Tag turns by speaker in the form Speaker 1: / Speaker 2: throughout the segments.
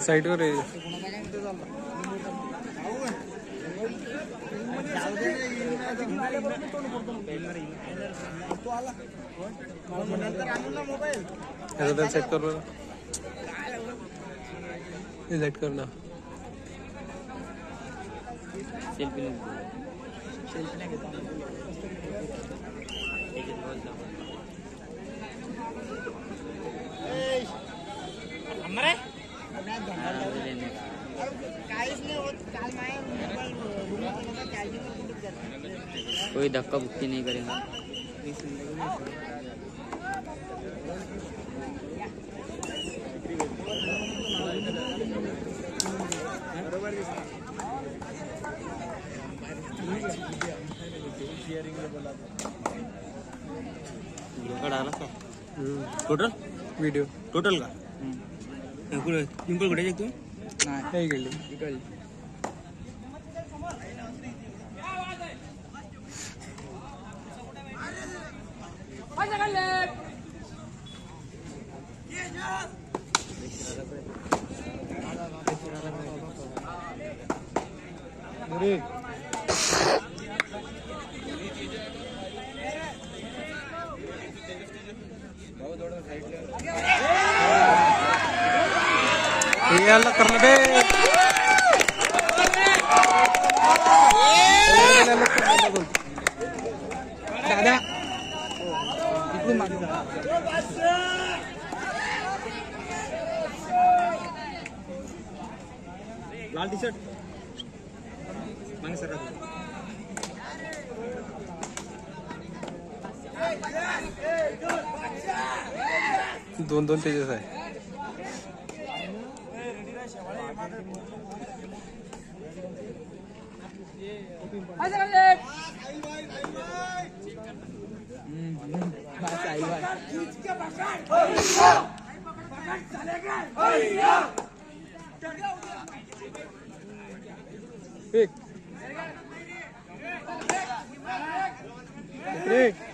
Speaker 1: साईडवर set कर set कर ना.
Speaker 2: सेल्फी सेल्फी नाही घेत. कोई धक्का बुक्की नहीं करेगा। वीडियो डाला टोटल
Speaker 1: व्हिडिओ
Speaker 2: टोटल का? पिंपळ कुठे तू
Speaker 1: नाही गेली हे याला करणं
Speaker 2: लाल टी शर्ट मागे सर
Speaker 1: दोन दोन पेजेस आहे. एक एक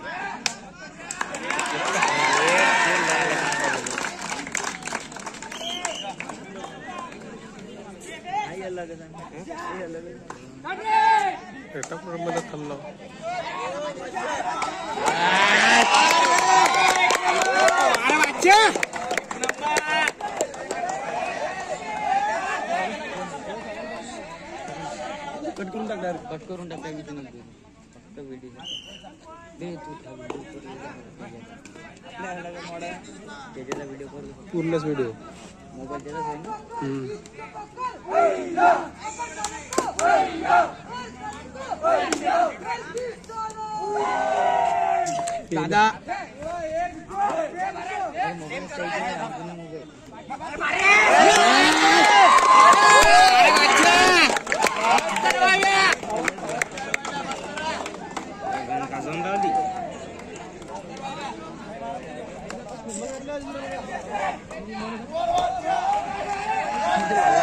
Speaker 1: मध्ये खाल्ला
Speaker 2: कट करून तू
Speaker 1: दादा
Speaker 2: Thank. Yeah.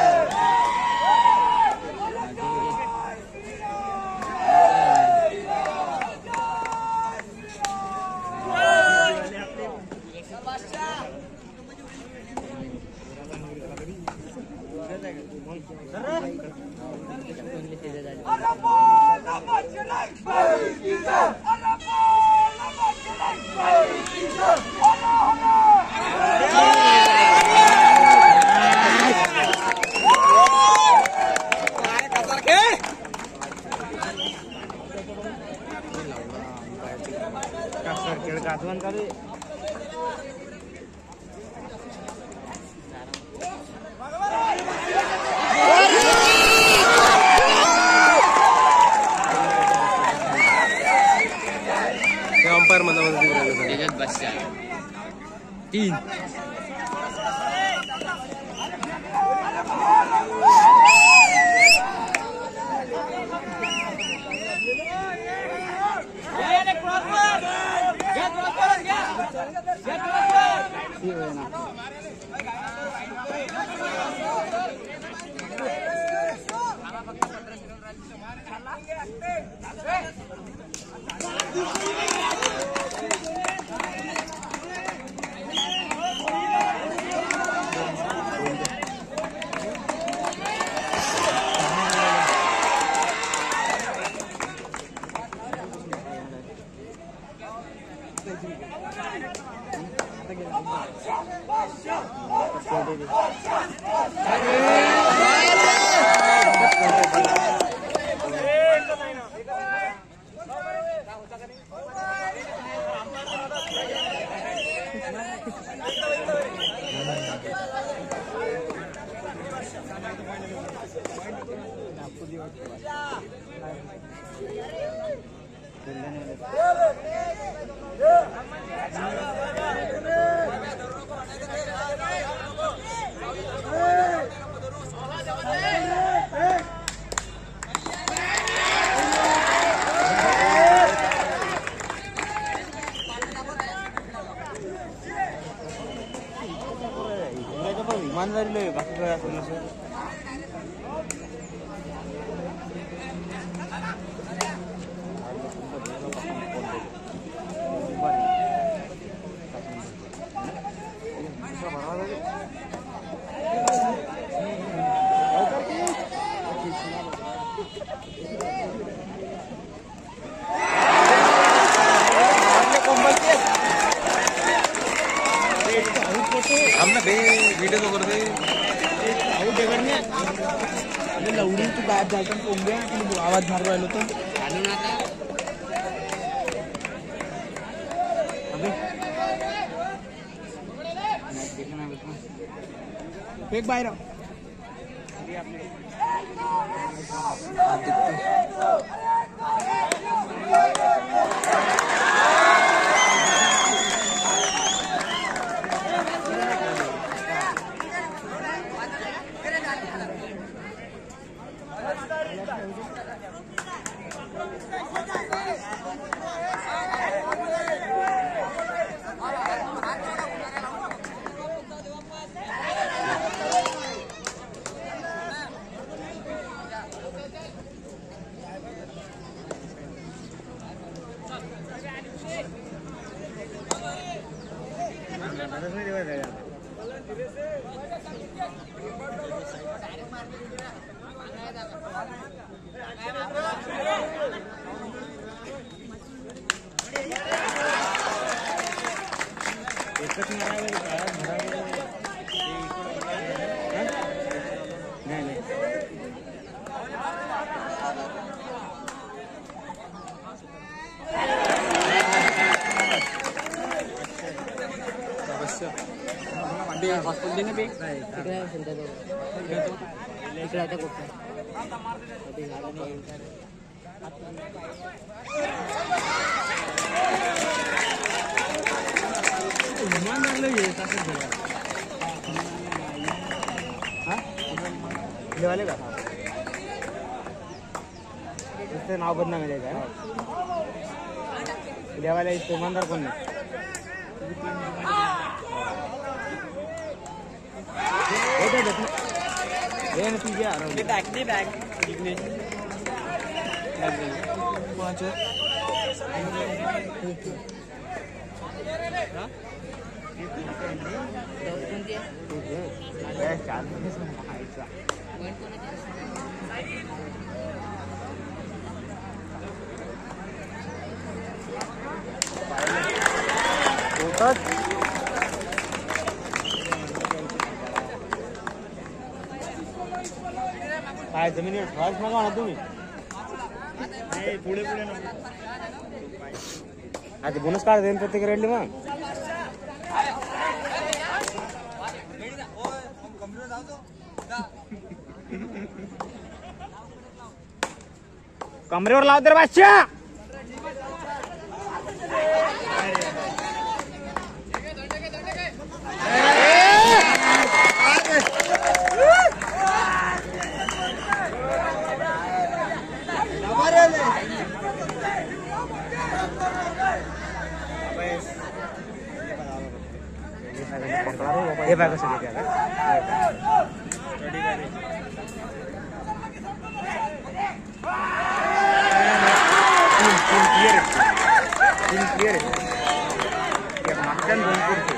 Speaker 2: काजवण का
Speaker 3: ठीक हो जाना Thank you. आपको दिया अबे. बाहर एकच मारावे काय भरावे नाही नाही
Speaker 4: अवश्य
Speaker 3: बे हॉस्पिटल दे ना बे आहे सेंटरजवळ. तिकडे आहे त्या हा? देवाले का नुसतं नाव बदनामी आहे देवाला इथं इमानदार कोण नाही हे? हे ना तुझी आराम.
Speaker 4: पाँच
Speaker 3: राहायचा. होतात. काय जमिनीवर ठेवायच नका म्हणा तुम्ही पुढे पुढे आता बोनस काढ देईन प्रत्येक रेडली मग कमरेवर लाव तर बादशा हे बघा कसं Kim
Speaker 4: quiere. Kim quiere. Que
Speaker 1: marcan buen curso.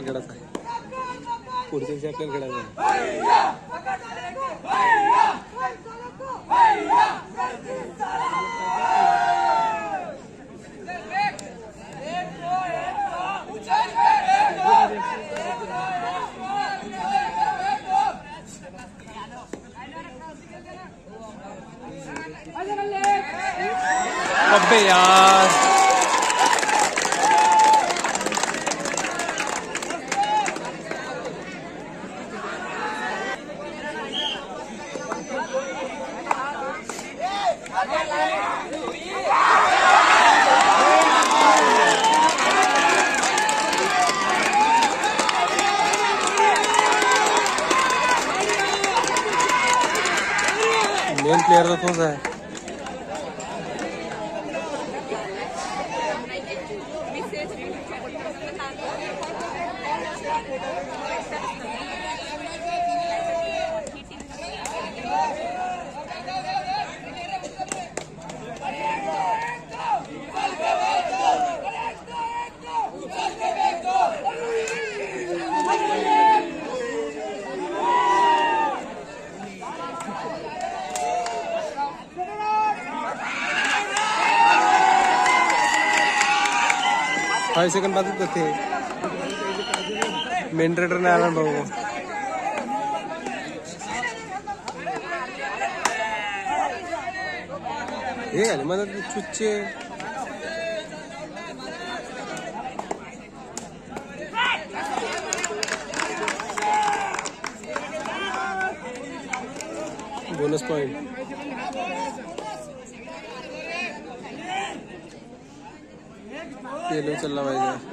Speaker 1: खेळायचं आहे. पुढचे आपल्याला खेळायचं आहे. अबे यार। 耳朵痛噻。तर तोच आहे फाईव्ह सेकंड बाजूच ते मेन रेडर नाही आला भाऊ हे झाले मला ते चुच्चे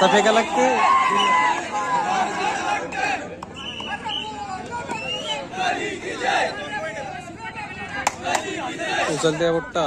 Speaker 1: सफे का। लगते उचलते
Speaker 4: तो बुट्टा।